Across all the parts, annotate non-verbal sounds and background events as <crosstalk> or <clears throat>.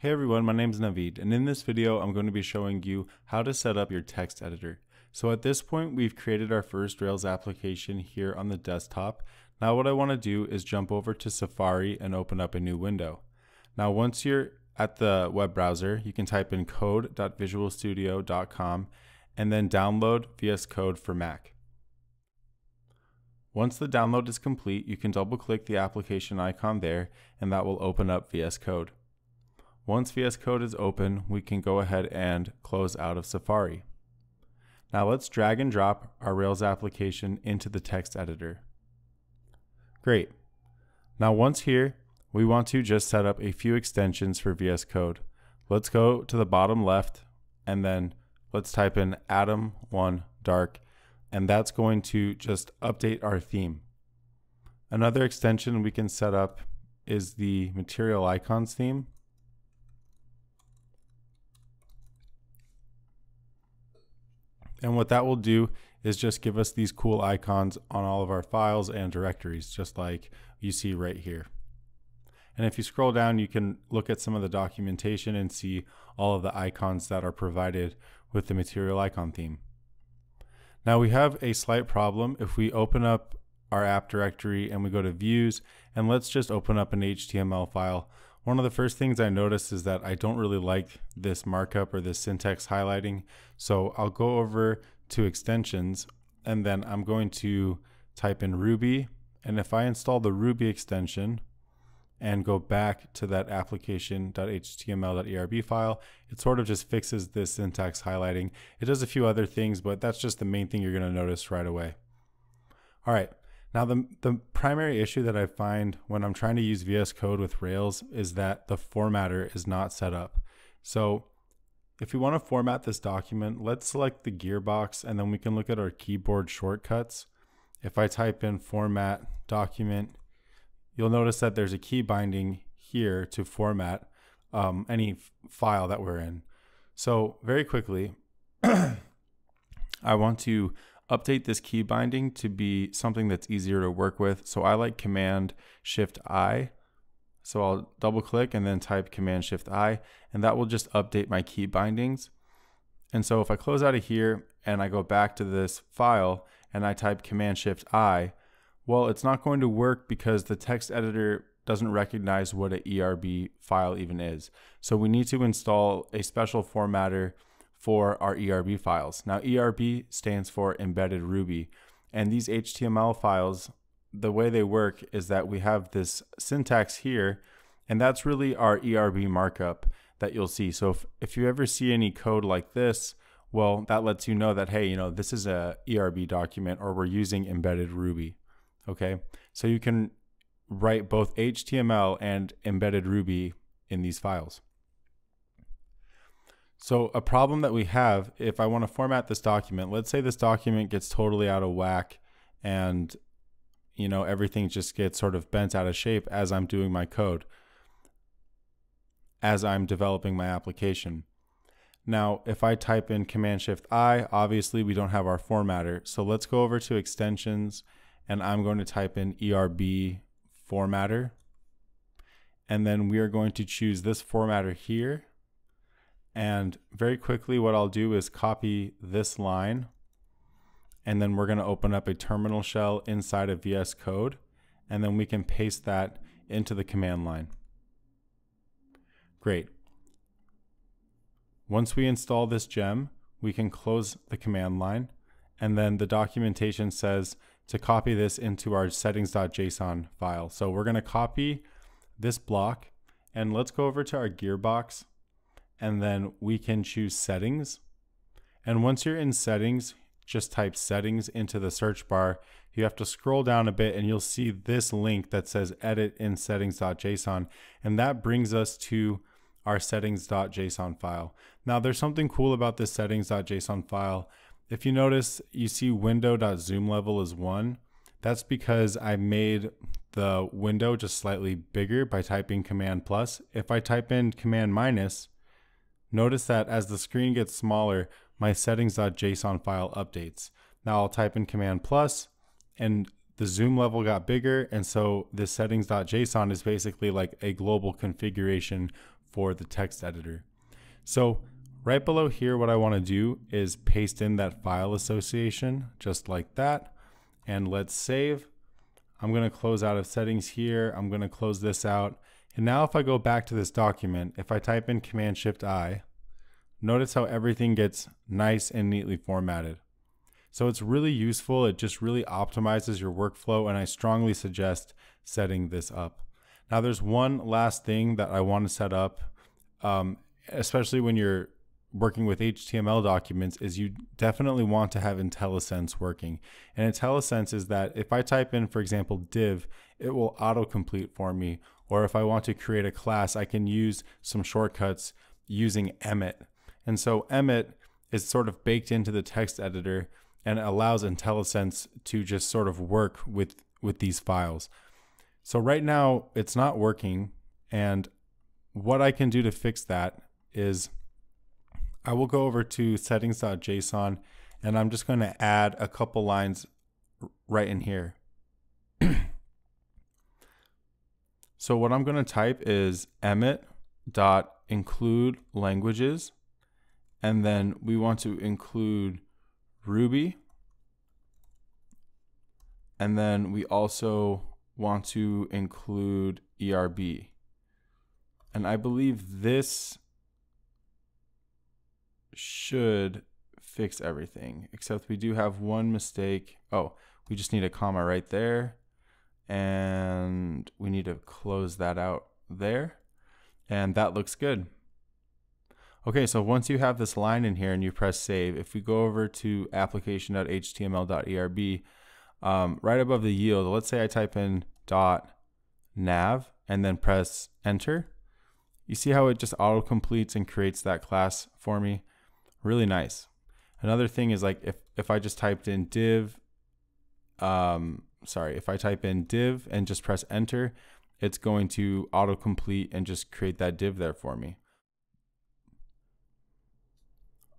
Hey everyone, my name is Navid, and in this video I'm going to be showing you how to set up your text editor. So at this point we've created our first Rails application here on the desktop. Now what I want to do is jump over to Safari and open up a new window. Now once you're at the web browser, you can type in code.visualstudio.com and then download VS Code for Mac. Once the download is complete, you can double click the application icon there and that will open up VS Code. Once VS Code is open, we can go ahead and close out of Safari. Now let's drag and drop our Rails application into the text editor. Great. Now once here, we want to just set up a few extensions for VS Code. Let's go to the bottom left and then let's type in Atom1 Dark and that's going to just update our theme. Another extension we can set up is the Material Icons theme. And what that will do is just give us these cool icons on all of our files and directories, just like you see right here. And if you scroll down, you can look at some of the documentation and see all of the icons that are provided with the material icon theme. Now we have a slight problem. If we open up our app directory and we go to views, and let's just open up an HTML file, one of the first things I notice is that I don't really like this markup or this syntax highlighting. So I'll go over to extensions and then I'm going to type in Ruby. And if I install the Ruby extension and go back to that application.html.erb file, it sort of just fixes this syntax highlighting. It does a few other things, but that's just the main thing you're going to notice right away. All right. Now, the, the primary issue that I find when I'm trying to use VS Code with Rails is that the formatter is not set up. So if we want to format this document, let's select the gearbox and then we can look at our keyboard shortcuts. If I type in format document, you'll notice that there's a key binding here to format um, any file that we're in. So very quickly, <clears throat> I want to update this key binding to be something that's easier to work with. So I like Command Shift I. So I'll double click and then type Command Shift I, and that will just update my key bindings. And so if I close out of here and I go back to this file and I type Command Shift I, well, it's not going to work because the text editor doesn't recognize what an ERB file even is. So we need to install a special formatter for our ERB files. Now, ERB stands for Embedded Ruby, and these HTML files, the way they work is that we have this syntax here, and that's really our ERB markup that you'll see. So if, if you ever see any code like this, well, that lets you know that, hey, you know, this is a ERB document or we're using embedded Ruby. Okay. So you can write both HTML and embedded Ruby in these files. So a problem that we have, if I want to format this document, let's say this document gets totally out of whack and you know everything just gets sort of bent out of shape as I'm doing my code, as I'm developing my application. Now, if I type in Command Shift I, obviously we don't have our formatter. So let's go over to extensions and I'm going to type in ERB formatter. And then we are going to choose this formatter here and very quickly, what I'll do is copy this line, and then we're going to open up a terminal shell inside of VS Code, and then we can paste that into the command line. Great. Once we install this gem, we can close the command line, and then the documentation says to copy this into our settings.json file. So we're going to copy this block, and let's go over to our gearbox and then we can choose settings. And once you're in settings, just type settings into the search bar. You have to scroll down a bit and you'll see this link that says edit in settings.json. And that brings us to our settings.json file. Now there's something cool about this settings.json file. If you notice, you see window.zoom level is one. That's because I made the window just slightly bigger by typing command plus. If I type in command minus, Notice that as the screen gets smaller, my settings.json file updates. Now I'll type in command plus and the zoom level got bigger. And so this settings.json is basically like a global configuration for the text editor. So right below here, what I want to do is paste in that file association just like that. And let's save. I'm going to close out of settings here. I'm going to close this out. And now if I go back to this document, if I type in Command Shift I, notice how everything gets nice and neatly formatted. So it's really useful. It just really optimizes your workflow, and I strongly suggest setting this up. Now, there's one last thing that I want to set up, um, especially when you're working with HTML documents, is you definitely want to have IntelliSense working. And IntelliSense is that if I type in, for example, div, it will autocomplete for me. Or if I want to create a class, I can use some shortcuts using Emmet. And so Emmet is sort of baked into the text editor and allows IntelliSense to just sort of work with, with these files. So right now it's not working. And what I can do to fix that is I will go over to settings.json and I'm just going to add a couple lines right in here. <clears throat> so what I'm going to type is emmet dot include languages and then we want to include Ruby. And then we also want to include ERB. And I believe this should fix everything, except we do have one mistake. Oh, we just need a comma right there. And we need to close that out there. And that looks good. Okay, so once you have this line in here and you press save, if we go over to application.html.erb, um, right above the yield, let's say I type in dot nav and then press enter. You see how it just auto completes and creates that class for me? Really nice. Another thing is like if, if I just typed in div, um, sorry, if I type in div and just press enter, it's going to auto complete and just create that div there for me.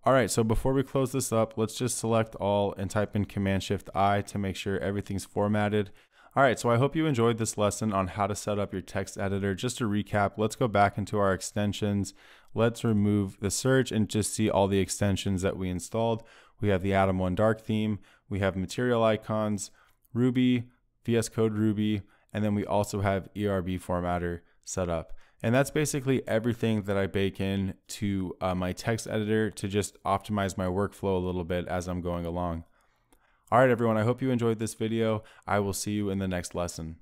All right, so before we close this up, let's just select all and type in Command Shift I to make sure everything's formatted. All right, so I hope you enjoyed this lesson on how to set up your text editor. Just to recap, let's go back into our extensions. Let's remove the search and just see all the extensions that we installed. We have the Atom 1 Dark theme, we have material icons, Ruby, VS Code Ruby, and then we also have ERB formatter set up. And that's basically everything that I bake in to uh, my text editor to just optimize my workflow a little bit as I'm going along. All right, everyone, I hope you enjoyed this video. I will see you in the next lesson.